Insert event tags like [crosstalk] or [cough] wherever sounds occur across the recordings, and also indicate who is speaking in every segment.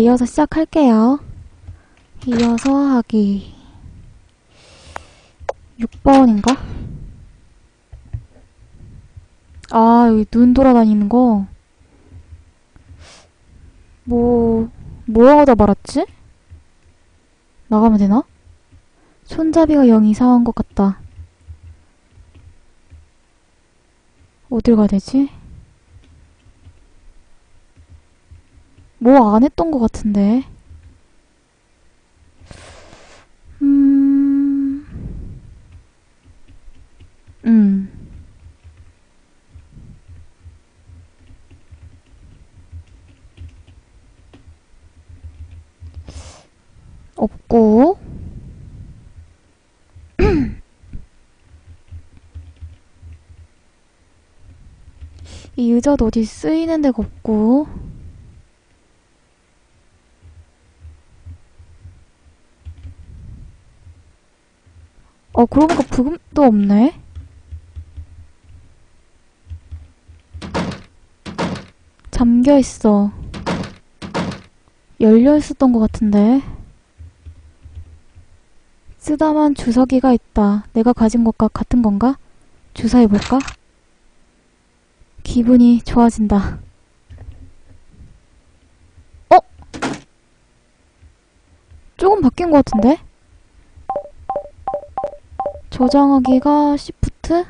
Speaker 1: 이어서 시작할게요. 이어서 하기. 6번인가? 아, 여기 눈 돌아다니는 거. 뭐, 뭐 하다 말았지? 나가면 되나? 손잡이가 영 이상한 것 같다. 어딜 가야 되지? 뭐 안 했던 것 같은데. 음, 음. 없고. [clears throat] 이 의자도 어디 쓰이는 데가 없고. 어, 그러고 보니까 부금도 없네. 잠겨 있어. 열려 있었던 것 같은데. 쓰다만 주사기가 있다. 내가 가진 것과 같은 건가? 주사해볼까? 기분이 좋아진다. 어? 조금 바뀐 것 같은데? 저장하기가 Shift?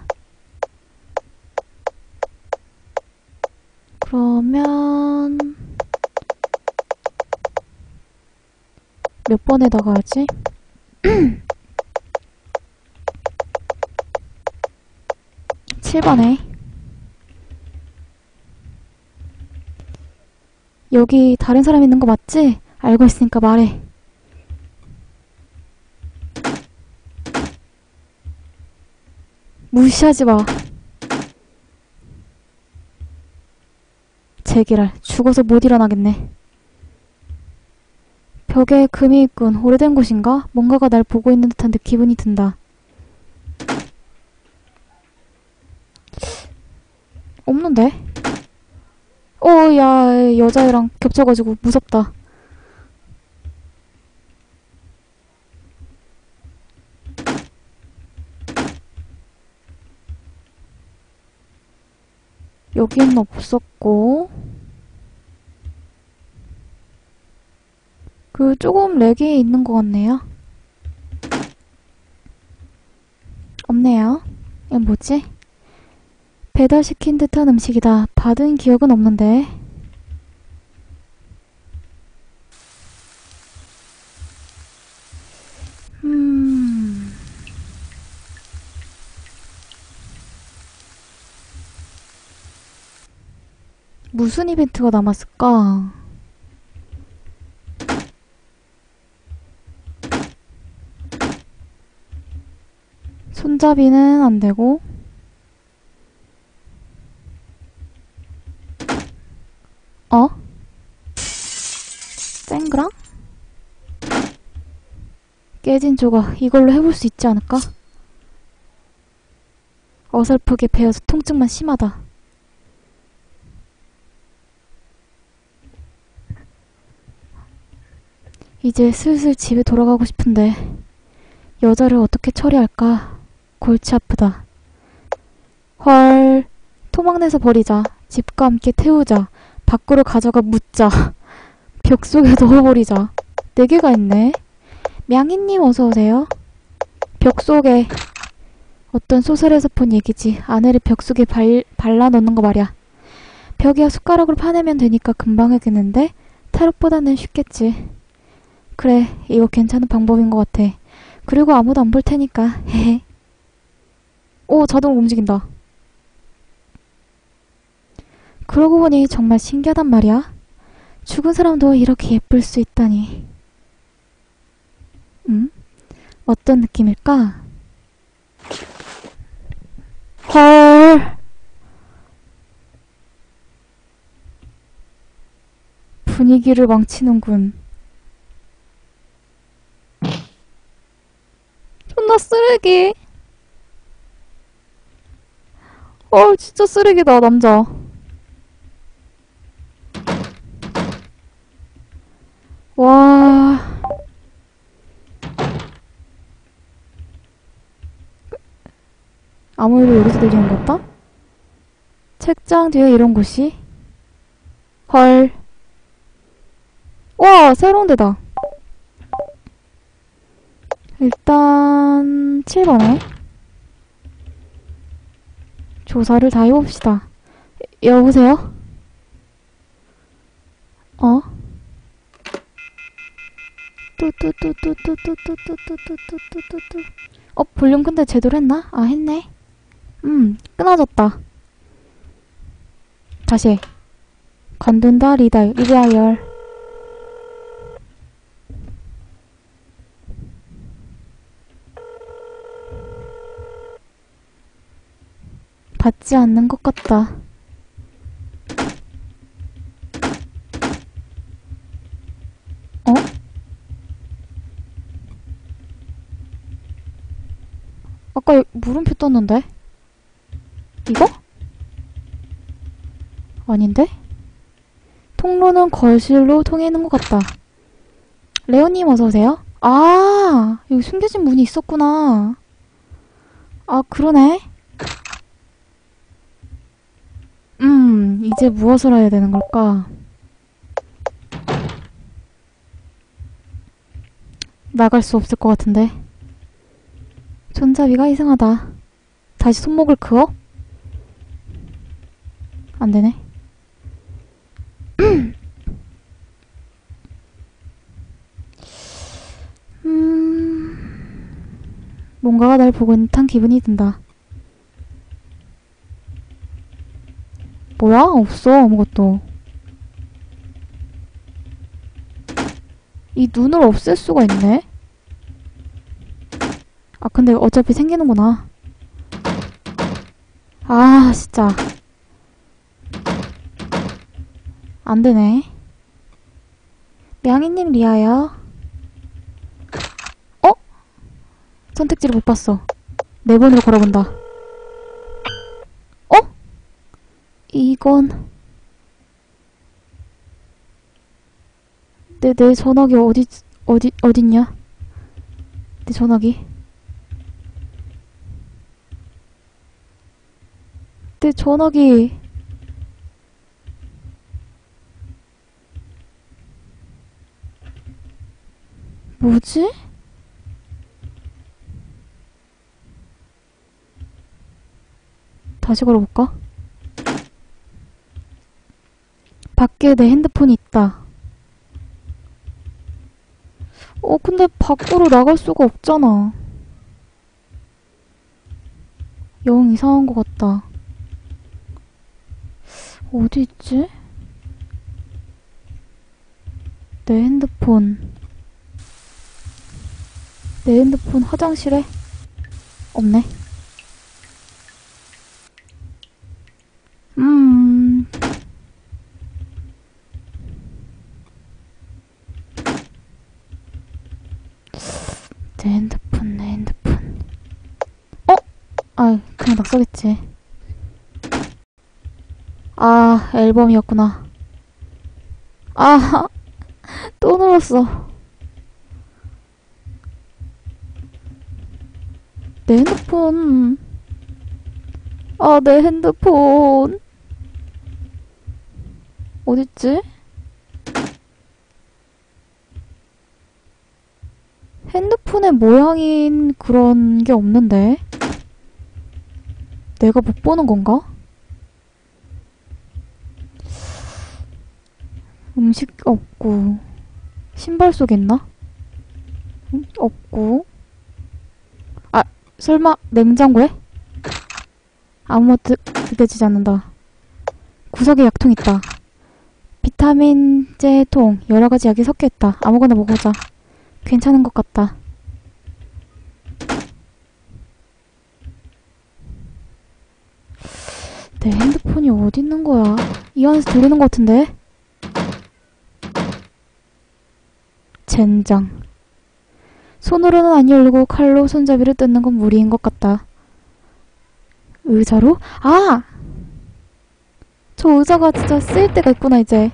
Speaker 1: 그러면 몇 번에다가 하지? [clears throat] 칠 번에 여기 다른 사람 있는 거 맞지? 알고 있으니까 말해. 무시하지 마. 제기랄, 죽어서 못 일어나겠네. 벽에 금이 있군. 오래된 곳인가? 뭔가가 날 보고 있는 듯한 듯 기분이 든다. 없는데? 어, 야, 여자애랑 겹쳐가지고 무섭다. 여기는 없었고 그 조금 렉이 있는 것 같네요. 없네요. 이건 뭐지? 배달시킨 듯한 음식이다. 받은 기억은 없는데. 음... 무슨 이벤트가 남았을까? 손잡이는 안 되고, 어? 쨍그랑? 깨진 조각, 이걸로 해볼 수 있지 않을까? 어설프게 베어서 통증만 심하다. 이제 슬슬 집에 돌아가고 싶은데 여자를 어떻게 처리할까? 골치 아프다. 헐, 토막내서 버리자. 집과 함께 태우자. 밖으로 가져가 묻자. [laughs] 벽 속에 넣어버리자. 네 개가 있네. 명희님 어서오세요. 벽 속에 어떤 소설에서 본 얘기지. 아내를 벽 속에 발, 발라 넣는 거 말이야. 벽이야 숟가락으로 파내면 되니까 금방 하겠는데 타락보다는 쉽겠지. 그래, 이거 괜찮은 방법인 것 같아. 그리고 아무도 안 볼 테니까, 헤헤. 오, 자동으로 움직인다. 그러고 보니 정말 신기하단 말이야. 죽은 사람도 이렇게 예쁠 수 있다니. 음? 어떤 느낌일까? 헐! 분위기를 망치는군. 존나 쓰레기. 어, 진짜 쓰레기다, 남자. 와. 아무 일도 여기서 들리는 것 같다? 책장 뒤에 이런 곳이? 헐. 와, 새로운 데다. 일단, 7번에. 조사를 다 해봅시다. 여보세요? 어? 뚜뚜뚜뚜뚜뚜뚜뚜뚜뚜뚜뚜뚜 어, 볼륨 근데 제대로 했나? 아, 했네. 음, 끊어졌다. 다시 해. 관둔다, redi, redial. 받지 않는 것 같다. 어? 아까 물음표 떴는데? 이거? 아닌데? 통로는 거실로 통해 있는 것 같다. 레오님 어서오세요. 아, 여기 숨겨진 문이 있었구나. 아, 그러네. 음, 이제 무엇을 해야 되는 걸까? 나갈 수 없을 것 같은데. 손잡이가 이상하다. 다시 손목을 그어? 안 되네. 음, 뭔가가 날 보고 있는 듯한 기분이 든다. 뭐야? 없어, 아무것도. 이 눈을 없앨 수가 있네? 아, 근데 어차피 생기는구나. 아, 진짜. 안 되네. 명희님 리아요. 어? 선택지를 못 봤어. 네 번으로 걸어본다. 어? 이건 내, 내 전화기 어디, 어디, 어딨냐? 내 전화기. 내 전화기. 뭐지? 다시 걸어볼까? 밖에 내 핸드폰이 있다. 어, 근데 밖으로 나갈 수가 없잖아. 영 이상한 것 같다. 어디 있지? 내 핸드폰. 내 핸드폰 화장실에? 없네. 음. 내 핸드폰, 내 핸드폰. 어? 아, 그냥 낙서겠지. 아, 앨범이었구나. 아, 또 눌렀어. 내 핸드폰. 아, 내 핸드폰. 어딨지? 핸드폰의 모양인 그런 게 없는데? 내가 못 보는 건가? 음식 없고 신발 속에 있나? 응? 없고 아 설마 냉장고에? 아무것도 느껴지지 않는다 구석에 약통 있다 비타민 제 통 여러가지 약이 섞여있다 아무거나 먹어보자 괜찮은 것 같다 내 핸드폰이 어디 있는 거야 이 안에서 들리는 것 같은데? 젠장. 손으로는 안 열리고 칼로 손잡이를 뜯는 건 무리인 것 같다. 의자로? 아! 저 의자가 진짜 쓰일 때가 있구나, 이제.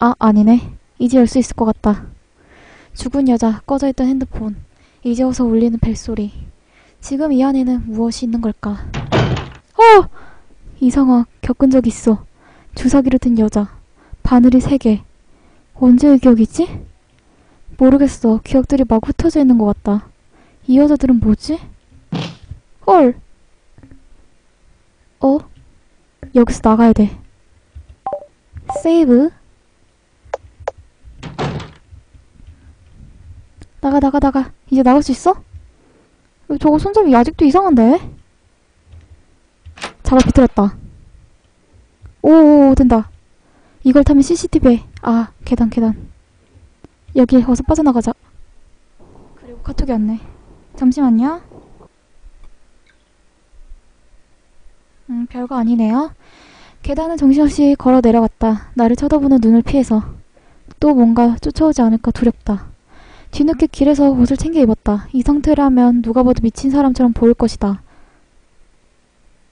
Speaker 1: 아, 아니네. 이제 열 수 있을 것 같다. 죽은 여자, 꺼져 있던 핸드폰, 이제 와서 울리는 벨소리. 지금 이 안에는 무엇이 있는 걸까? 어! 이 상황 겪은 적 있어. 주사기를 든 여자. 바늘이 세 개. 언제의 기억이지? 모르겠어. 기억들이 막 흩어져 있는 것 같다. 이 여자들은 뭐지? 헐! 어? 여기서 나가야 돼. 세이브. 나가, 나가, 나가. 이제 나갈 수 있어? 어, 저거 손잡이 아직도 이상한데? 잡아 비틀었다. 오, 된다. 이걸 타면 CCTV에. 아, 계단, 계단. 여기, 어서 빠져나가자. 그리고 카톡이 왔네. 잠시만요. 음, 별거 아니네요. 계단을 정신없이 걸어 내려갔다. 나를 쳐다보는 눈을 피해서. 또 뭔가 쫓아오지 않을까 두렵다. 뒤늦게 길에서 옷을 챙겨 입었다. 이 상태라면 누가 봐도 미친 사람처럼 보일 것이다.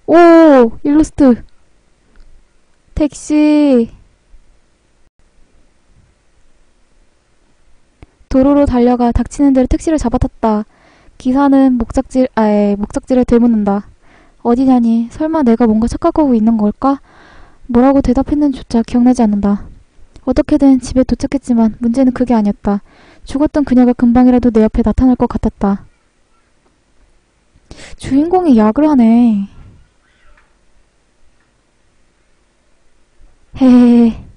Speaker 1: 오! 일러스트! 택시! 도로로 달려가 닥치는 대로 택시를 잡아탔다. 기사는 목적질, 아에, 목적지를 되묻는다. 어디냐니? 설마 내가 뭔가 착각하고 있는 걸까? 뭐라고 대답했는지조차 기억나지 않는다. 어떻게든 집에 도착했지만 문제는 그게 아니었다. 죽었던 그녀가 금방이라도 내 옆에 나타날 것 같았다. 주인공이 약을 하네. 헤헤헤.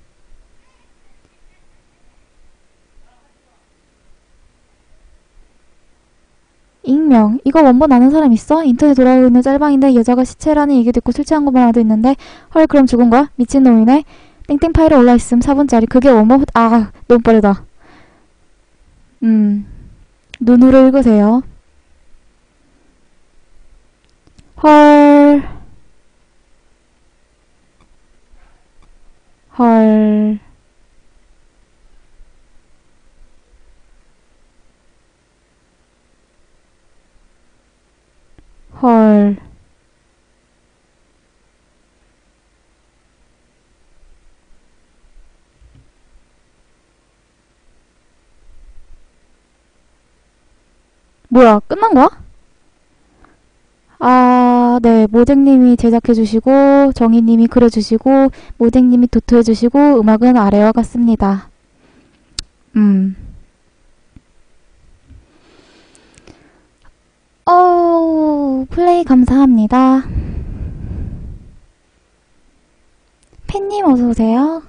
Speaker 1: 익명. 이거 원본 아는 사람 있어? 인터넷 돌아오고 있는 짤방인데 여자가 시체라는 얘기 듣고 술 취한 것만 알아도 있는데 헐 그럼 죽은 거야? 미친놈이네. 땡땡 파일에 올라있음 4분짜리. 그게 원본 아 너무 빠르다. 음 눈으로 읽으세요. 헐 헐. 헐. 뭐야, 끝난 거야? 아, 네. 모쟁님이 제작해주시고, 정희님이 그려주시고, 모쟁님이 도토해주시고, 음악은 아래와 같습니다. 음. 어, 플레이 감사합니다. 팬님 어서오세요.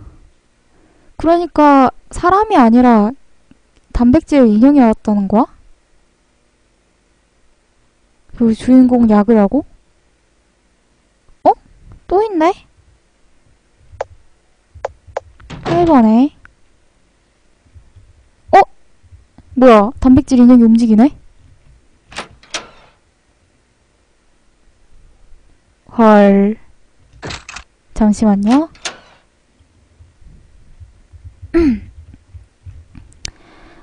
Speaker 1: 그러니까, 사람이 아니라, 단백질 인형이었다는 거야? 그 주인공 약이라고? 어? 또 있네? 8번에. 어? 뭐야, 단백질 인형이 움직이네? 헐. 잠시만요. [clears throat]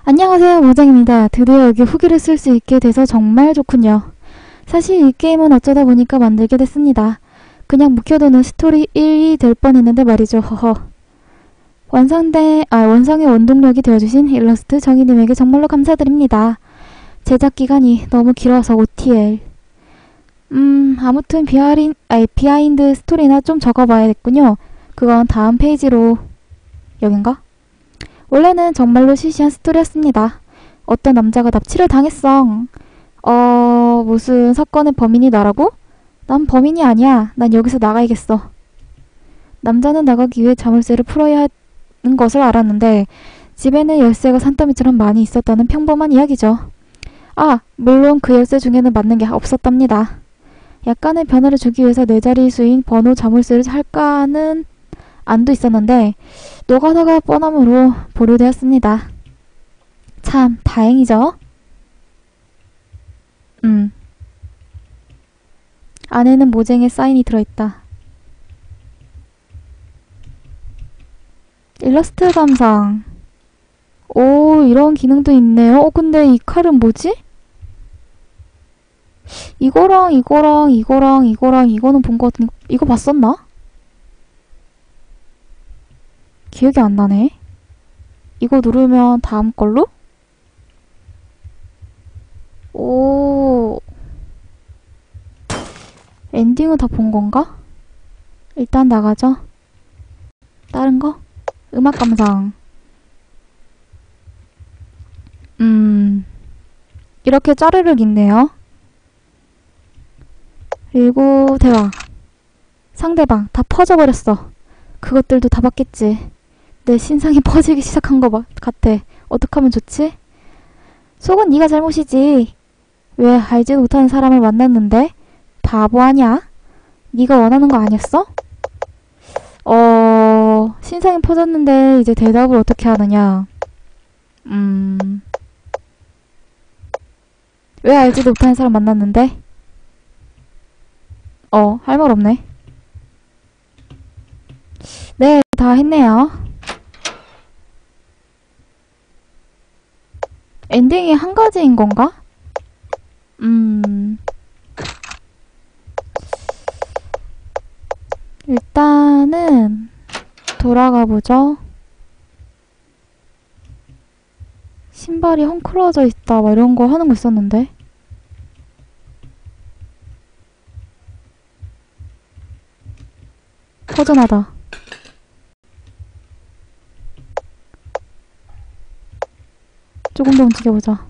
Speaker 1: 안녕하세요, 모장입니다. 드디어 여기 후기를 쓸 수 있게 돼서 정말 좋군요. 사실 이 게임은 어쩌다 보니까 만들게 됐습니다. 그냥 묵혀두는 스토리 1이 될 뻔했는데 말이죠. 허허. 완성된, 아, 완성의 원동력이 되어주신 일러스트 정희님에게 정말로 감사드립니다. 제작 기간이 너무 길어서 OTL. 음, 아무튼 비하인, 아니, 비하인드 스토리나 좀 적어봐야겠군요. 그건 다음 페이지로. 여긴가? 원래는 정말로 시시한 스토리였습니다. 어떤 남자가 납치를 당했어. 어, 무슨 사건의 범인이 나라고? 난 범인이 아니야. 난 여기서 나가야겠어. 남자는 나가기 위해 자물쇠를 풀어야 하는 것을 알았는데 집에는 열쇠가 산더미처럼 많이 있었다는 평범한 이야기죠. 아, 물론 그 열쇠 중에는 맞는 게 없었답니다. 약간의 변화를 주기 위해서 네 자리 수인 번호 자물쇠를 할까 하는 안도 있었는데 노가다가 뻔함으로 보류되었습니다. 참 다행이죠. 음. 안에는 모쟁의 사인이 들어있다. 일러스트 감상. 오, 이런 기능도 있네요. 어, 근데 이 칼은 뭐지? 이거랑 이거랑 이거랑 이거랑 이거는 본것 같은 이거 봤었나? 기억이 안 나네. 이거 누르면 다음 걸로? 오. 엔딩은 다 본 건가? 일단 나가죠. 다른 거? 음악 감상. 음. 이렇게 짜르륵 있네요. 그리고 대화. 상대방 다 퍼져버렸어. 그것들도 다 봤겠지. 내 신상이 [laughs] 퍼지기 시작한 거 봐- 같아. 어떡하면 좋지? 속은 네가 잘못이지. 왜 알지도 못하는 사람을 만났는데? 바보 아냐? 네가 원하는 거 아니었어? 어... 신상이 퍼졌는데 이제 대답을 어떻게 하느냐? 음... 왜 알지도 못하는 사람 만났는데? 어, 할 말 없네. 네, 다 했네요. 엔딩이 한 가지인 건가? 음. 일단은 돌아가 보죠. 신발이 헝클어져 있다, 막 이런 거 하는 거 있었는데. 허전하다. 조금 더 움직여보자.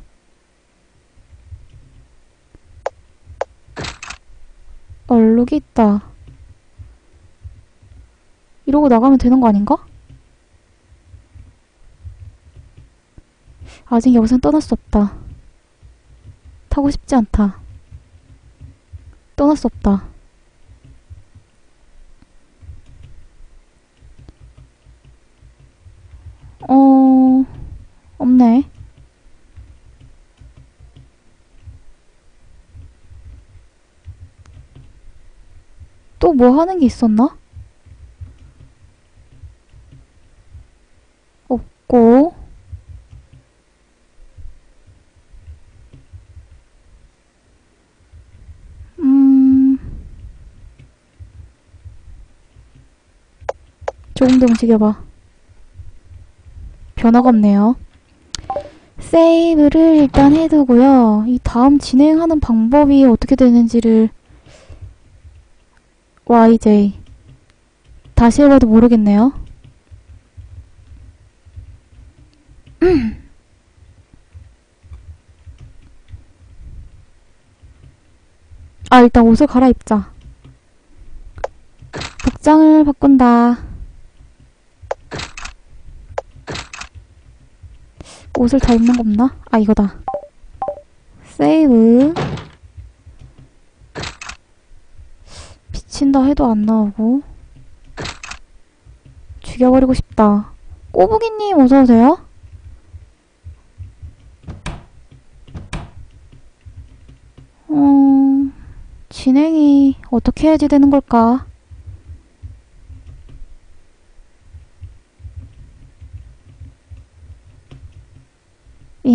Speaker 1: 얼룩이 있다. 이러고 나가면 되는 거 아닌가? 아직 여기선 떠날 수 없다. 타고 싶지 않다. 떠날 수 없다. 어, 없네. 또 뭐 하는 게 있었나? 없고. 음. 더 움직여봐. 변화가 없네요. 세이브를 일단 해두고요. 이 다음 진행하는 방법이 어떻게 되는지를 YJ 다시 해봐도 모르겠네요. 아, 일단 옷을 갈아입자. 복장을 바꾼다. 옷을 다 입는 거 없나? 아, 이거다. 세이브. 비친다 해도 안 나오고. 죽여버리고 싶다. 꼬부기님, 어서오세요. 어, 진행이 어떻게 해야지 되는 걸까?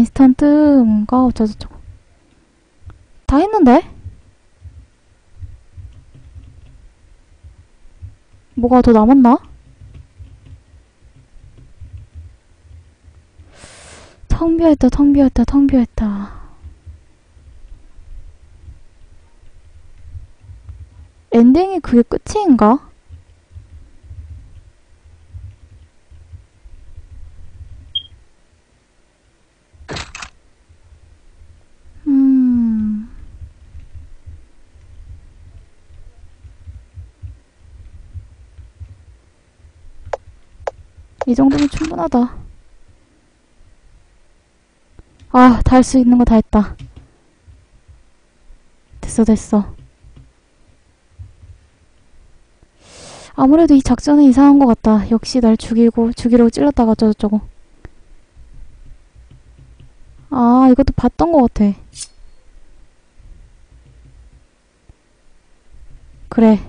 Speaker 1: 인스턴트 뭔가 어쩌고저쩌고 다 했는데? 뭐가 더 남았나? 텅 비어있다 텅 비어있다 텅 비어있다 엔딩이 그게 끝인가? 음. 이 정도면 충분하다. 아, 다 할 수 있는 거 다 했다. 됐어, 됐어. 아무래도 이 작전은 이상한 것 같다. 역시 날 죽이고, 죽이려고 찔렀다가 어쩌고저쩌고. 아, 이것도 봤던 것 같아. 그래.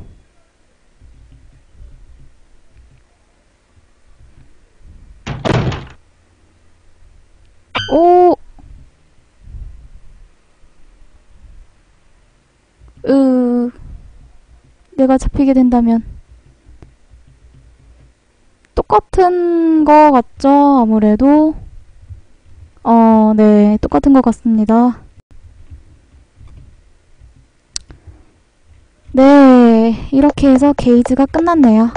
Speaker 1: 오! 으, 내가 잡히게 된다면. 똑같은 거 같죠? 아무래도. 어, 네. 똑같은 것 같습니다. 네. 이렇게 해서 게이지가 끝났네요.